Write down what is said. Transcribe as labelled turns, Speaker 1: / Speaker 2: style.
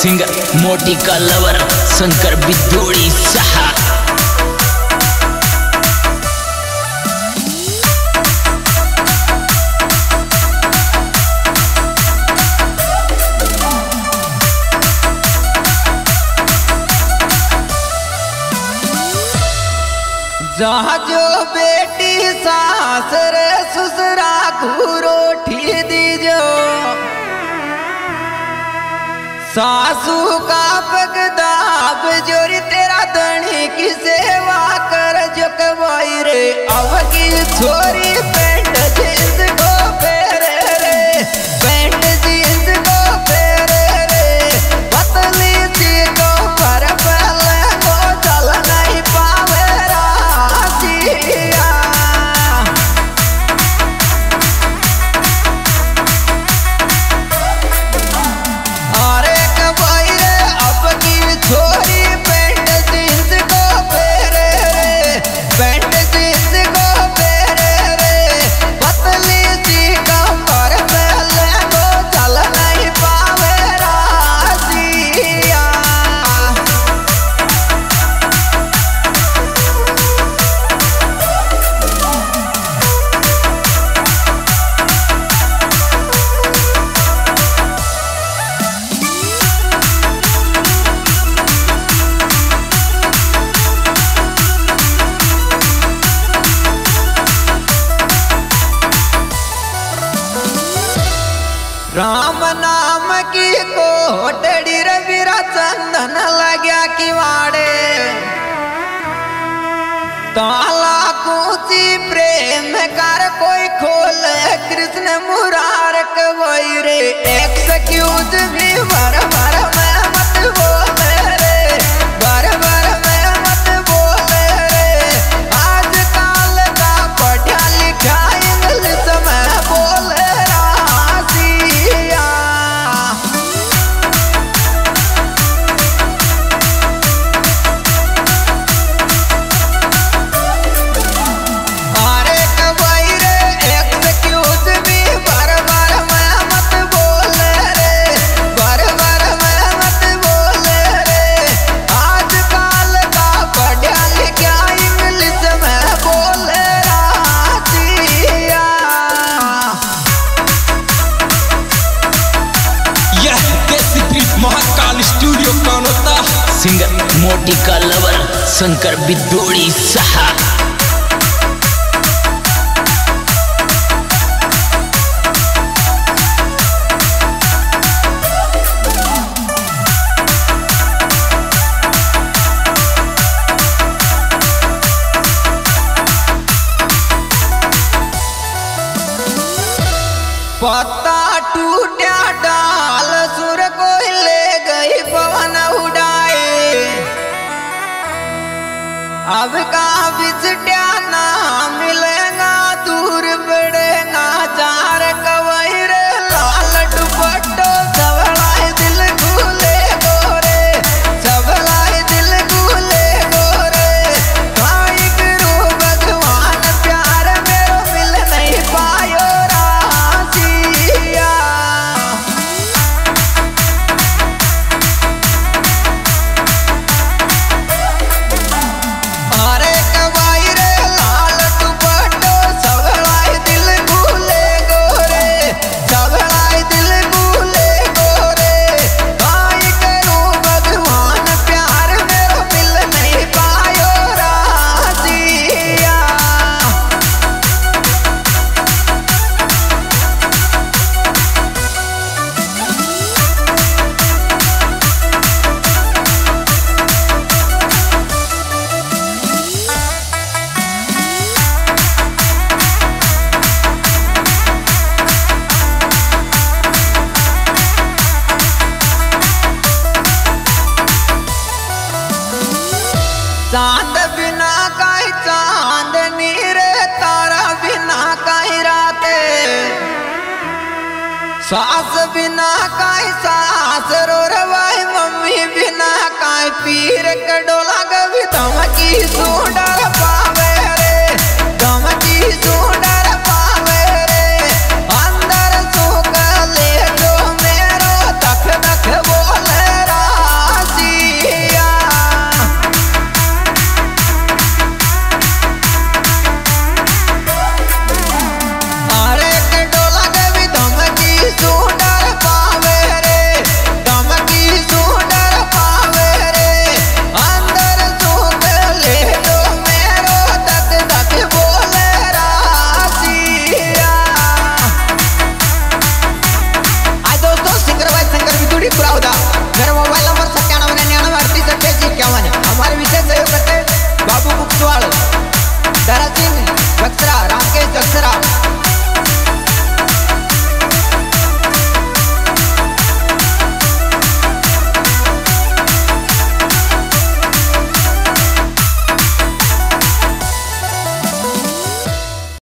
Speaker 1: Singer मोटी का lover Shankar बिद्रोड़ी सहा।
Speaker 2: जहाँ जो बेटी सास रे ससुरा घूरोठी सासू का पगदाब ज़ोर तेरा धनी की सेवा कर, जो कबाई रे। अवगी छोरी पे राम नाम की कोटड़ी रविरा चंदन लग्या कि वाड़े ताला कूची प्रेम कर कोई खोल, कृष्ण मुरार कवैरे एक्सक्यूज भी पार्टी का
Speaker 1: लवर शंकर बिदोड़ी सहा।
Speaker 2: पता टूट अब का बिजटिया ना मिल सास बिना काय सास रो रवा